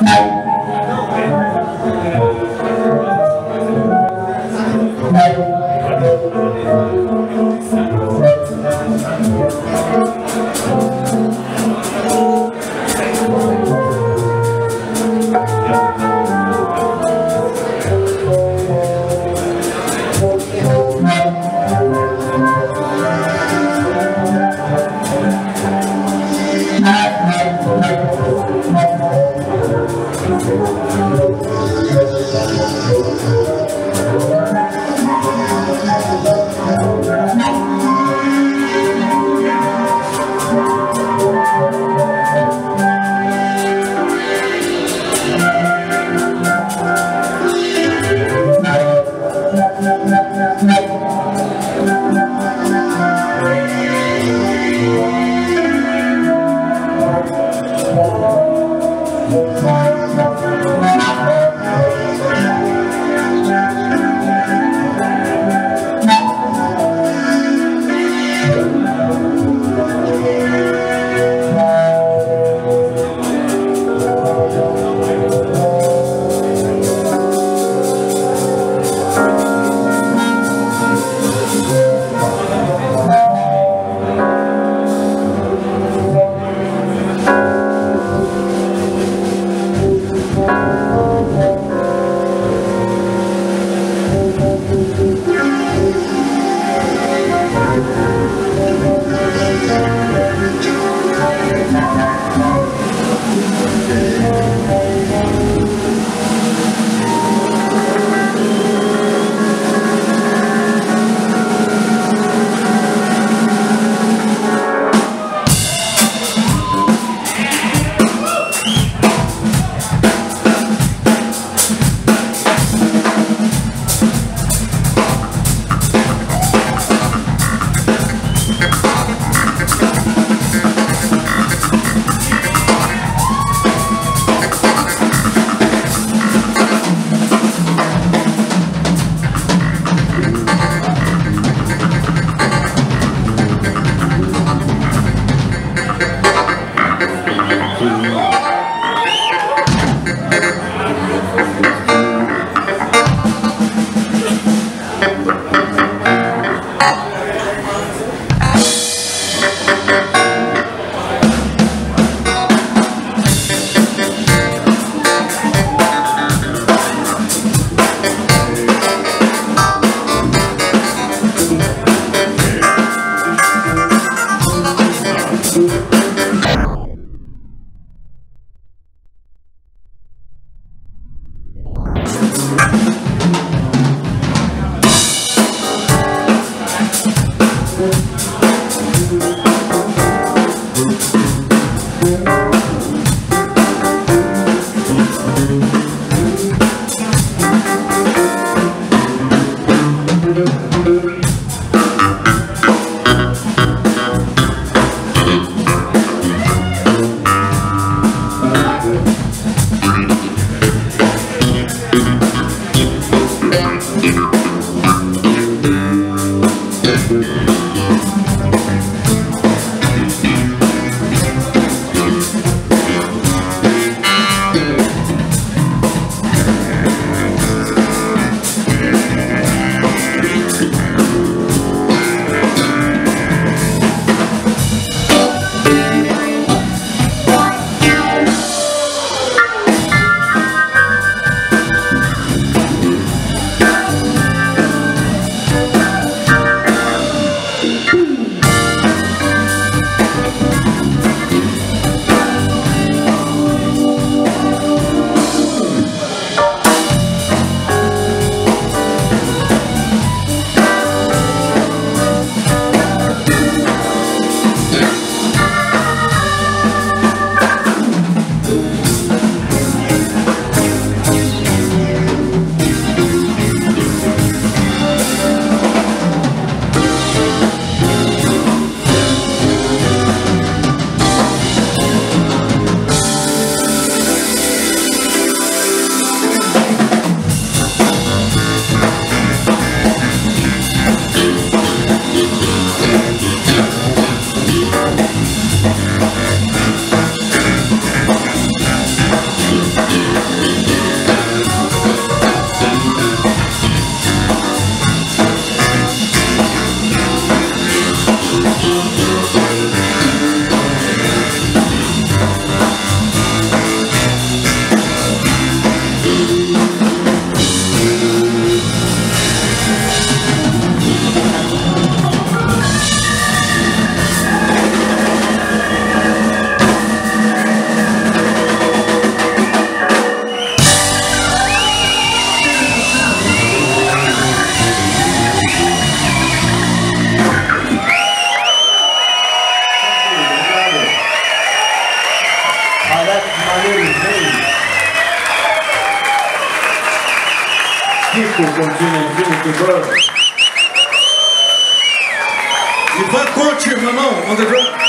Bye. Kiko continua Infinity Bird. Ivan Conte, mamão, on the drum.